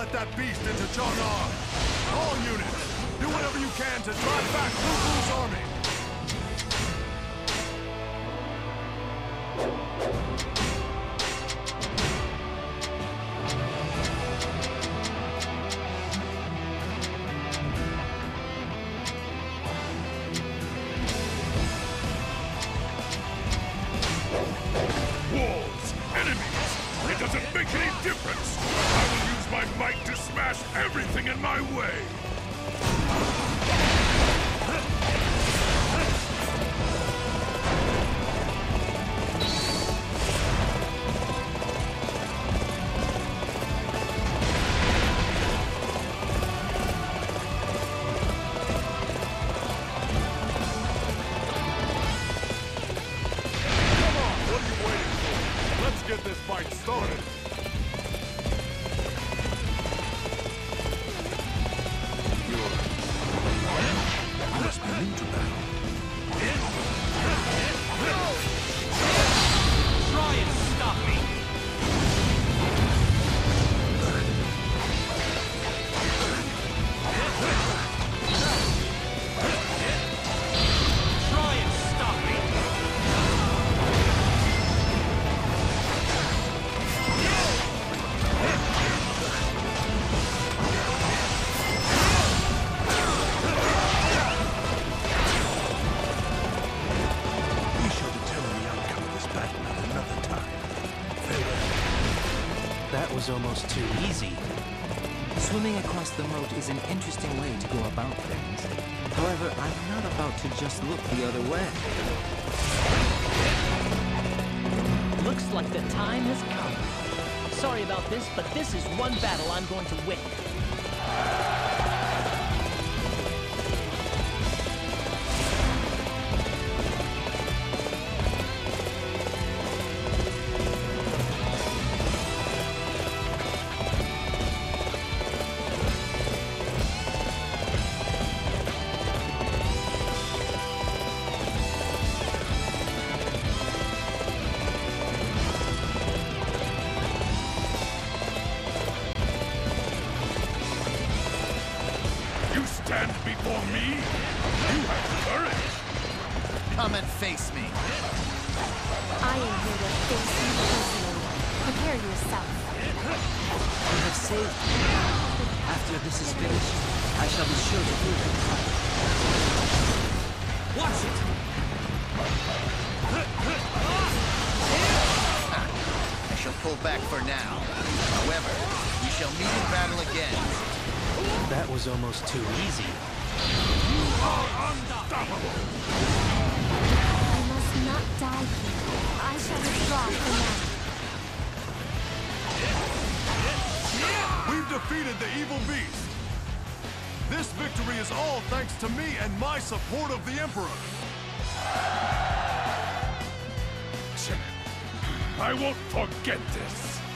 let that beast into Chang'an. All units, do whatever you can to drive back Lu Bu's army. Walls, enemies, it doesn't make any difference. My might to smash everything in my way. Come on, what are you waiting for? Let's get this fight started. You must battle at another time. Farewell. That was almost too easy. Swimming across the moat is an interesting way to go about things. However, I'm not about to just look the other way. Looks like the time has come. Sorry about this, but this is one battle I'm going to win. Stand before me? You have courage. Come and face me. I am here to face you personally. Prepare yourself. You have saved me. After this is finished, I shall be sure to prove it. Watch it! I shall pull back for now. However, we shall meet in battle again. That was almost too easy. You are unstoppable. I must not die here. I shall withdraw for now. We've defeated the evil beast. This victory is all thanks to me and my support of the Emperor. I won't forget this.